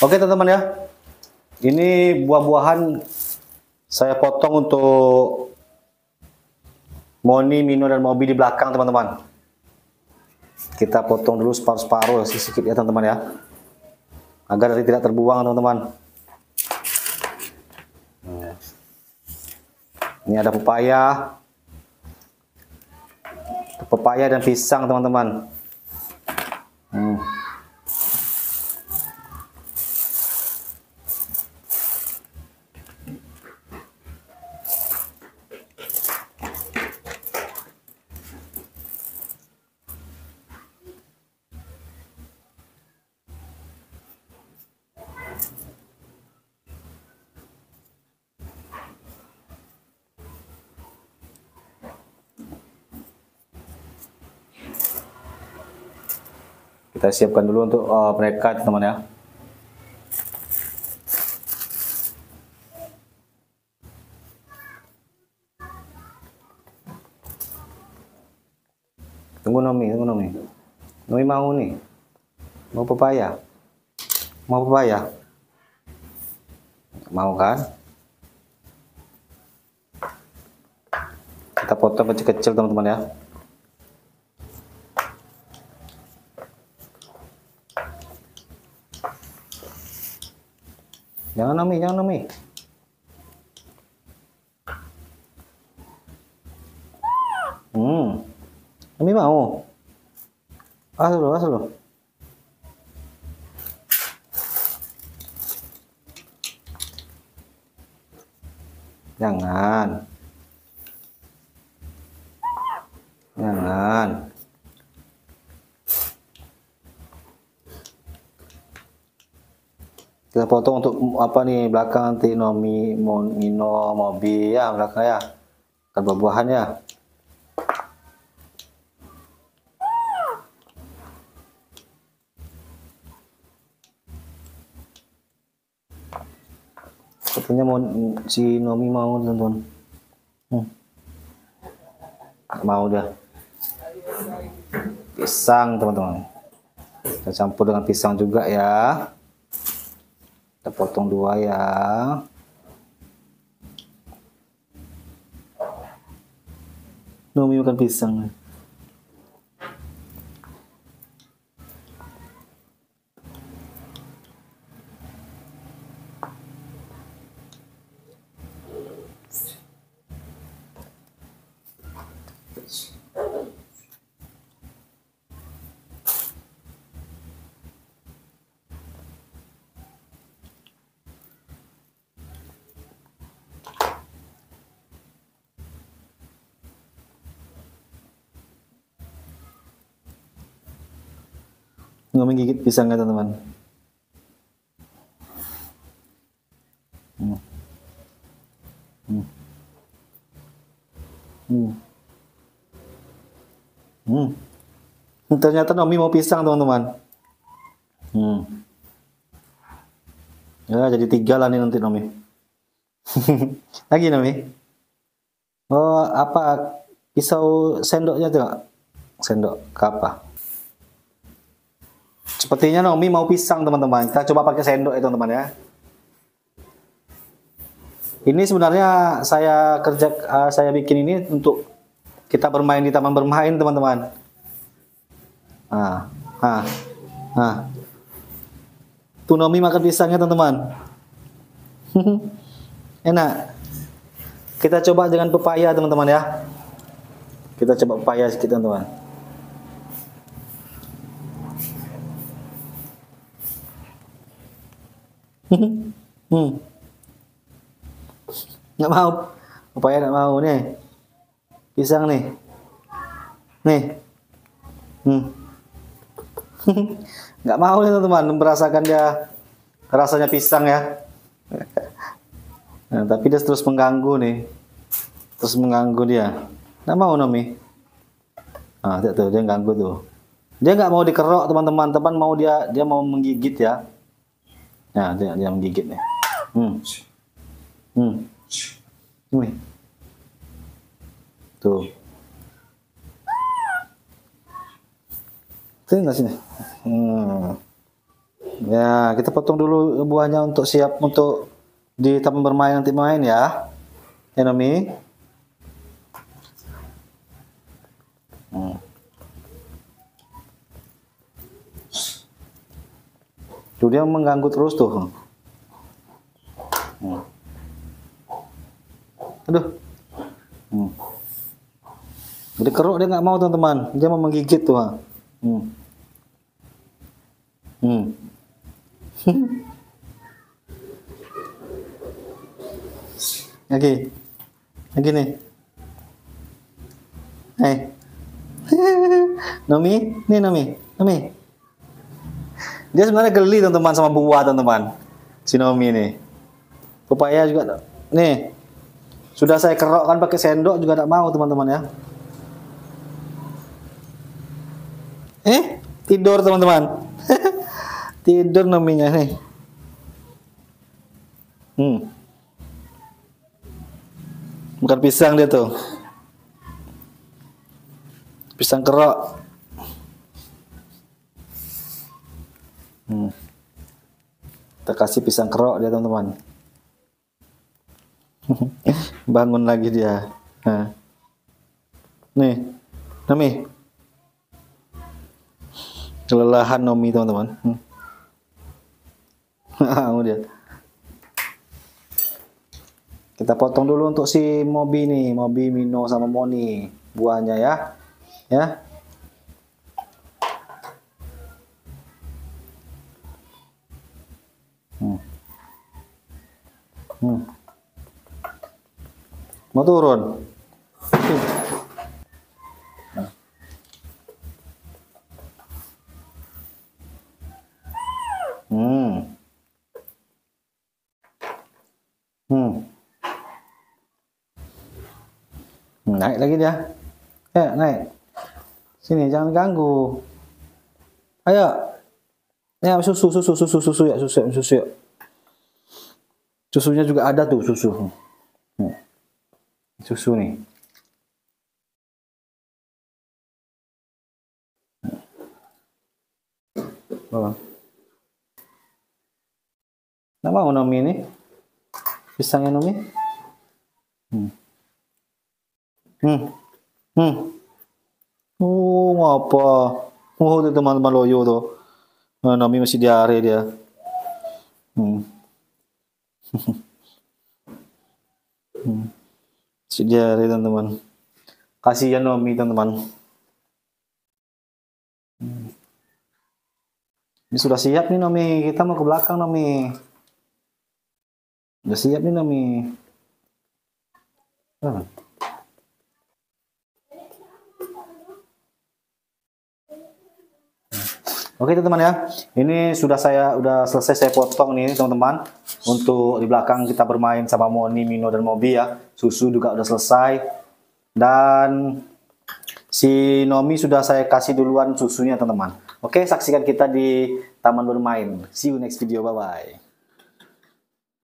Oke teman-teman ya. Ini buah-buahan saya potong untuk Moni, Mino, dan Mobi di belakang teman-teman. Kita potong dulu separuh-separuh sedikit ya teman-teman ya. Agar nanti tidak terbuang teman-teman. Ini ada pepaya. Pepaya dan pisang teman-teman. Hmm. Kita siapkan dulu untuk uh, mereka teman ya. Tunggu Nomi tunggu Nomi. Nomi mau nih. Mau pepaya? Mau pepaya? Mau kan? Kita potong kecil-kecil teman-teman ya Jangan Nomi, jangan Nomi. Hmm. Nomi mau. Asal lo, asal lo. Jangan. Jangan. Kita potong untuk apa nih belakang nanti nomi mino mobi ya belakang ya. Kan buah-buahan ya. Sepertinya mau si nomi mau teman-teman hmm. mau dah. Pisang teman-teman kita campur dengan pisang juga ya kita potong dua ya. Nomi makan pisang nggak menggigit pisangnya teman-teman hmm. Hmm. Hmm. Hmm. ternyata Nomi mau pisang teman-teman hmm. ya jadi tiga lah nih nanti Nomi lagi Nomi oh apa pisau sendoknya tuh sendok ke apa Sepertinya Nomi mau pisang teman-teman. Kita coba pakai sendok ya teman-teman ya. Ini sebenarnya saya kerja uh, saya bikin ini untuk kita bermain di taman bermain teman-teman. Ah, ah, ah. Tuh Nomi makan pisangnya teman-teman. Enak. Kita coba dengan pepaya teman-teman ya. Kita coba pepaya sedikit teman-teman. Hmm. nggak mau. Upaya nggak mau. Nih. Pisang nih. Nih. Hmm. nggak mau nih teman-teman. Merasakan dia rasanya pisang ya. Nah, tapi dia terus mengganggu nih. Terus mengganggu dia. Nggak mau Nomi. Nah tuh dia ganggu tuh. Dia nggak mau dikerok teman-teman. Teman mau dia dia mau menggigit ya Nah, dia, dia menggigit nih. Hmm. Hmm. Ini. Tuh. Tuh nggak sini. Hmm. Ya, kita potong dulu buahnya untuk siap untuk di taman bermain nanti main ya. Ya, Dia mengganggu terus tuh. Hmm. Aduh. Hmm. Jadi keruk dia nggak mau teman-teman. Dia mau menggigit tuh. Hmm. Hmm. Lagi. Lagi nih. Hai. Nomi, nih Nomi, Nomi. Dia sebenarnya geli teman-teman sama buah teman-teman. Si Nomi nih. Pepaya juga. Nih. Sudah saya kerokkan pakai sendok juga tidak mau teman-teman ya. Eh, tidur teman-teman. Tidur namanya nih. Hmm. Bukan pisang dia tuh. Pisang kerok. Kita kasih pisang kerok dia teman-teman. Bangun lagi dia. Nah. Nih. Nami. Kelelahan Nomi teman-teman. Hmm. Kemudian kita potong dulu untuk si Mobi nih, Mobi, Mino sama Moni buahnya ya. Ya. Mau turun. Hmm. Hmm. Naik lagi dia. Ya, naik. Sini, jangan ganggu. Ayo. Ya, susu, susu, susu, susu ya, susu, susu ya. Susunya juga ada tuh, susu. Susu nih. Oh. Nama Nomi ini? Pisangnya Nomi? Hmm. Hmm. Hmm. Oh, apa? Oh, itu teman-teman loyo tuh. Nah, Nomi masih diare dia. Hmm. hmm. Diare teman-teman. Kasihan Nomi teman-teman. Ini sudah siap nih Nomi. Kita mau ke belakang Nomi. Udah siap nih Nami. Ah. Oke teman-teman ya, ini sudah saya udah selesai saya potong nih teman-teman untuk di belakang kita bermain sama Moni, Mino dan Mobi ya. Susu juga udah selesai dan si Nomi sudah saya kasih duluan susunya teman-teman. Oke saksikan kita di taman bermain. See you next video, bye bye.